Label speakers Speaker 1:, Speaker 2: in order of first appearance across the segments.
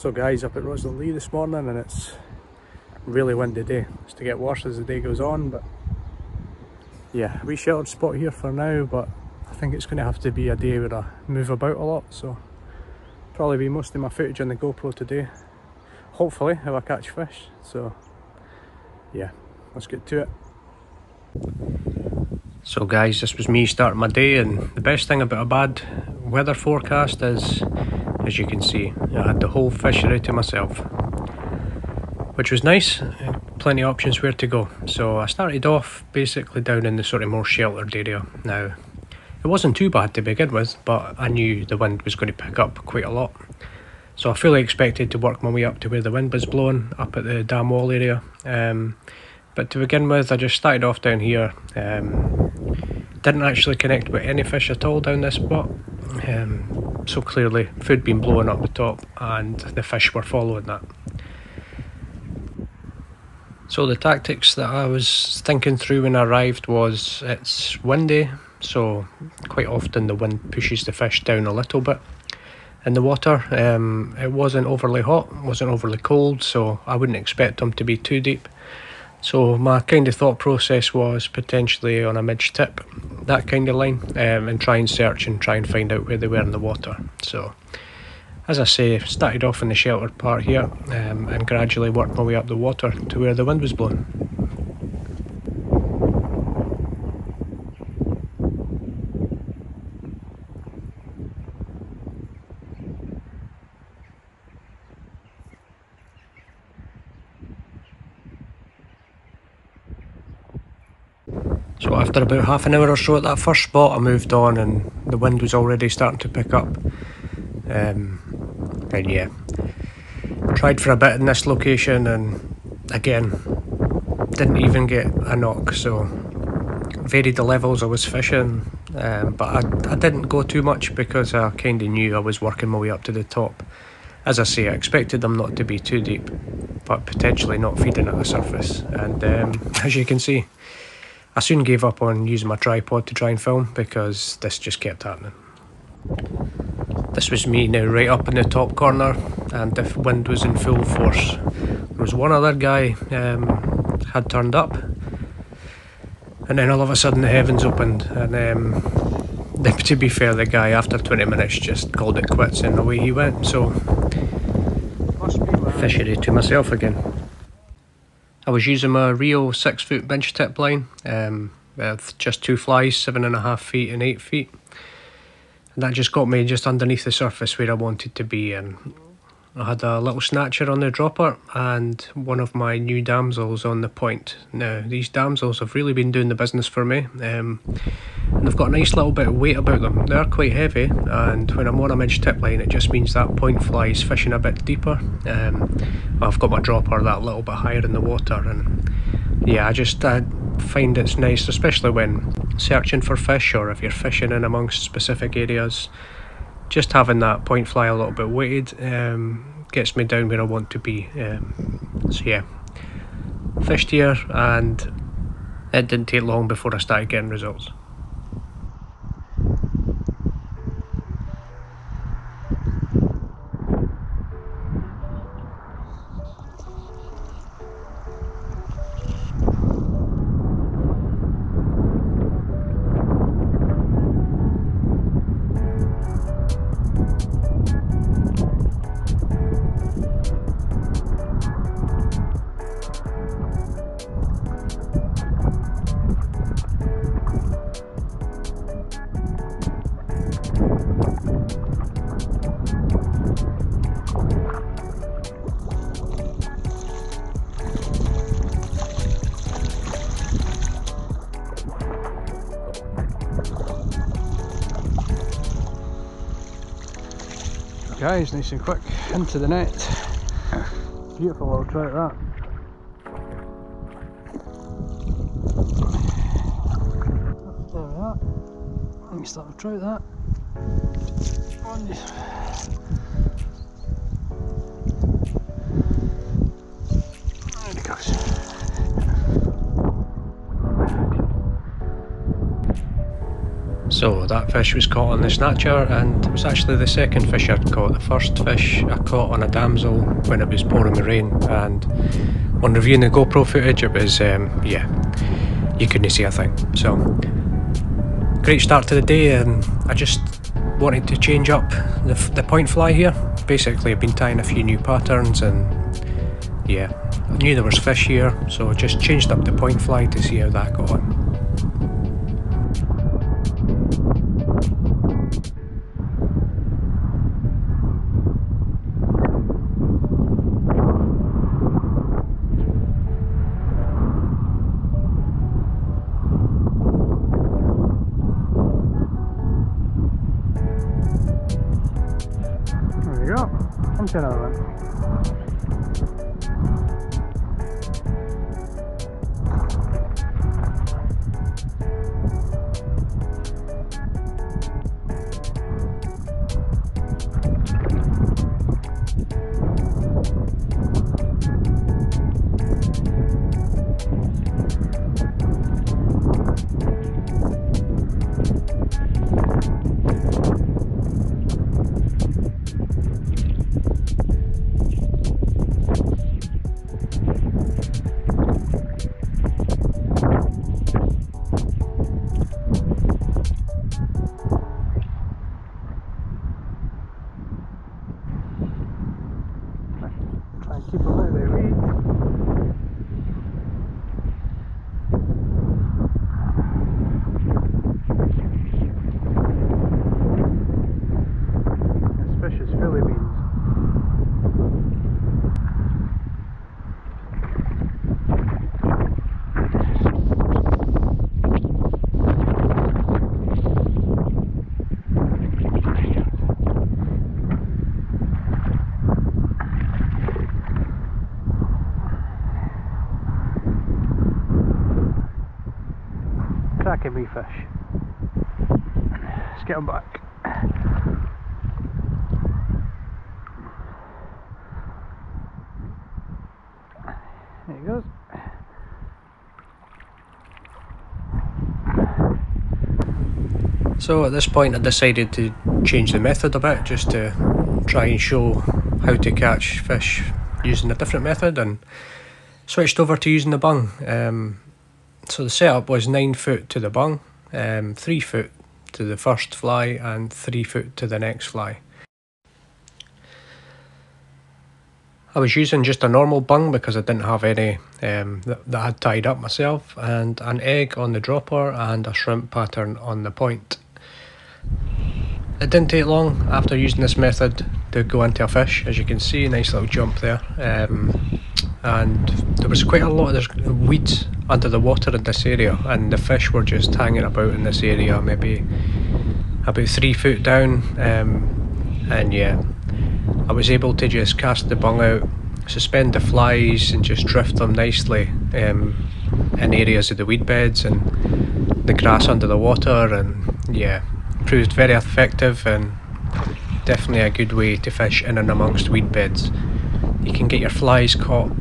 Speaker 1: So guys, up at Rosslynlee this morning and it's really windy day. It's to get worse as the day goes on, but yeah, we sheltered spot here for now, but I think it's going to have to be a day where I move about a lot, so probably be most of my footage on the GoPro today. Hopefully, if I catch fish, so yeah, let's get to it. So guys, this was me starting my day and the best thing about a bad weather forecast is, as you can see, I had the whole fishery to myself. Which was nice, plenty of options where to go. So I started off basically down in the sort of more sheltered area. Now, it wasn't too bad to begin with, but I knew the wind was going to pick up quite a lot. So I fully expected to work my way up to where the wind was blowing, up at the dam wall area. Um, but to begin with, I just started off down here. Um, didn't actually connect with any fish at all down this spot. Um, so clearly, food been blowing up the top, and the fish were following that. So the tactics that I was thinking through when I arrived was it's windy, so quite often the wind pushes the fish down a little bit in the water. Um, it wasn't overly hot, wasn't overly cold, so I wouldn't expect them to be too deep. So my kind of thought process was potentially on a midge tip, that kind of line, um, and try and search and try and find out where they were in the water. So as I say, started off in the sheltered part here um, and gradually worked my way up the water to where the wind was blowing. After about half an hour or so at that first spot, I moved on and the wind was already starting to pick up. Um, and yeah, tried for a bit in this location and again, didn't even get a knock. So varied the levels I was fishing, um, but I, I didn't go too much because I kind of knew I was working my way up to the top. As I say, I expected them not to be too deep, but potentially not feeding at the surface. And um, as you can see, I soon gave up on using my tripod to try and film because this just kept happening. This was me now right up in the top corner and the wind was in full force. There was one other guy um, had turned up and then all of a sudden the heavens opened and um, to be fair the guy after 20 minutes just called it quits and away he went so fishery to myself again. I was using my Rio 6 foot midge tip line um, with just two flies, seven and a half feet and eight feet. And that just got me just underneath the surface where I wanted to be. And I had a little snatcher on the dropper and one of my new damsels on the point. Now, these damsels have really been doing the business for me. Um, and they've got a nice little bit of weight about them. They're quite heavy, and when I'm on a midge tip line, it just means that point fly is fishing a bit deeper. Um, I've got my dropper that little bit higher in the water, and yeah, I just I find it's nice, especially when searching for fish or if you're fishing in amongst specific areas just having that point fly a little bit weighted um, gets me down where I want to be. Um, so yeah, fished here and it didn't take long before I started getting results. Guys, nice and quick into the net. Beautiful little trout that. There we are. Nice little trout that. So that fish was caught on the snatcher and it was actually the second fish I'd caught. The first fish I caught on a damsel when it was pouring the rain and on reviewing the GoPro footage it was, um, yeah, you couldn't see a thing. So, great start to the day and I just wanted to change up the, the point fly here. Basically I've been tying a few new patterns and yeah, I knew there was fish here so I just changed up the point fly to see how that got on. Bıraktım kenara. Cracking wee fish. Let's get him back. There he goes. So at this point I decided to change the method a bit just to try and show how to catch fish using a different method and switched over to using the bung. Um, so the setup was 9 foot to the bung, um, 3 foot to the first fly and 3 foot to the next fly. I was using just a normal bung because I didn't have any um, that, that I had tied up myself and an egg on the dropper and a shrimp pattern on the point. It didn't take long after using this method to go into a fish as you can see, nice little jump there. Um, and there was quite a lot of weeds under the water in this area and the fish were just hanging about in this area maybe about three foot down um, and yeah I was able to just cast the bung out suspend the flies and just drift them nicely um, in areas of the weed beds and the grass under the water and yeah proved very effective and definitely a good way to fish in and amongst weed beds. You can get your flies caught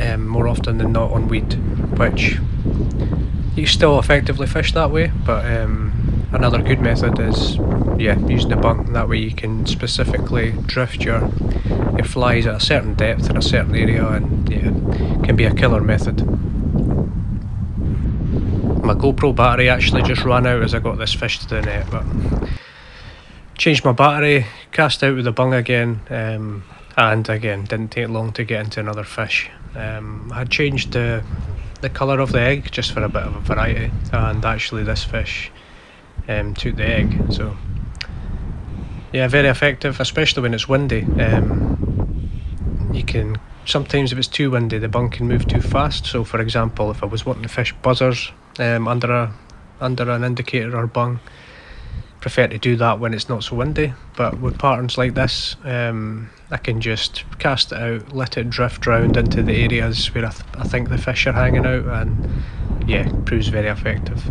Speaker 1: um, more often than not on weed, which you still effectively fish that way, but um, another good method is yeah using a bung. That way you can specifically drift your your flies at a certain depth in a certain area, and yeah, can be a killer method. My GoPro battery actually just ran out as I got this fish to the net, but changed my battery, cast out with the bung again, um, and again didn't take long to get into another fish. Um, I changed the the colour of the egg just for a bit of a variety, and actually this fish um, took the egg. So yeah, very effective, especially when it's windy. Um, you can sometimes if it's too windy, the bung can move too fast. So for example, if I was wanting to fish buzzers um, under a under an indicator or bung, prefer to do that when it's not so windy. But with patterns like this, um, I can just cast it out, let it drift round into the areas where I, th I think the fish are hanging out, and yeah, proves very effective.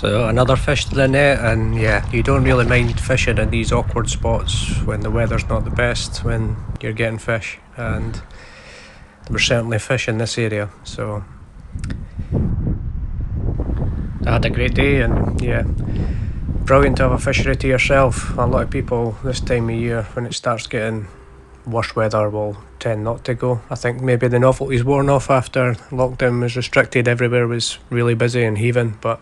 Speaker 1: So another fish to the net and yeah, you don't really mind fishing in these awkward spots when the weather's not the best when you're getting fish and there were certainly fish in this area so I had a great day and yeah brilliant to have a fishery to yourself. A lot of people this time of year when it starts getting worse weather will tend not to go. I think maybe the novelty's worn off after lockdown was restricted, everywhere was really busy and heaving, but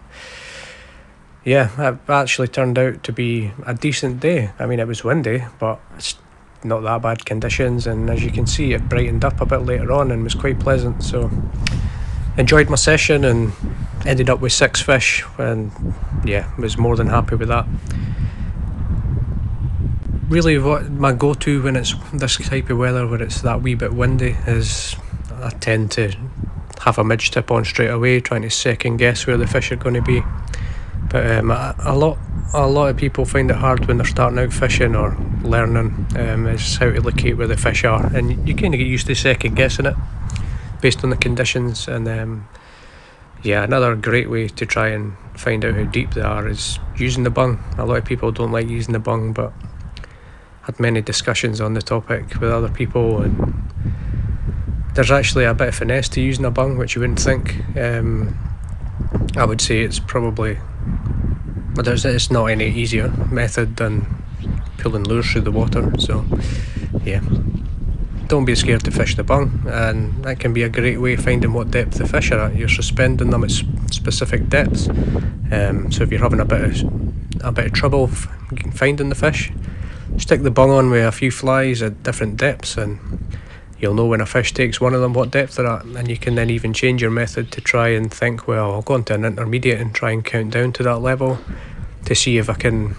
Speaker 1: yeah, it actually turned out to be a decent day. I mean, it was windy, but it's not that bad conditions. And as you can see, it brightened up a bit later on and was quite pleasant. So, enjoyed my session and ended up with six fish. And yeah, was more than happy with that. Really, what my go to when it's this type of weather, where it's that wee bit windy, is I tend to have a midge tip on straight away, trying to second guess where the fish are going to be. But um, a, lot a lot of people find it hard when they're starting out fishing or learning um, is how to locate where the fish are, and you kind of get used to second guessing it based on the conditions. And um, yeah, another great way to try and find out how deep they are is using the bung. A lot of people don't like using the bung, but had many discussions on the topic with other people and there's actually a bit of finesse to using a bung which you wouldn't think um, I would say it's probably but there's it's not any easier method than pulling lures through the water. So yeah, don't be scared to fish the bung, and that can be a great way of finding what depth the fish are at. You're suspending them at specific depths. Um, so if you're having a bit of a bit of trouble finding the fish, stick the bung on with a few flies at different depths and you'll know when a fish takes one of them what depth they're at and you can then even change your method to try and think well I'll go into an intermediate and try and count down to that level to see if I can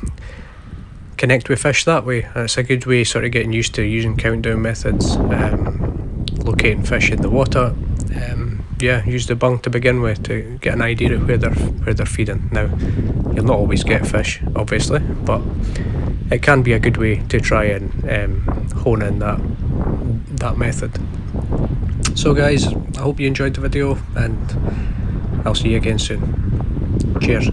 Speaker 1: connect with fish that way. And it's a good way sort of getting used to using countdown methods um, locating fish in the water. Um, yeah use the bung to begin with to get an idea of where they're where they're feeding. Now you'll not always get fish obviously but it can be a good way to try and um, hone in that that method. So guys, I hope you enjoyed the video and I'll see you again soon. Cheers.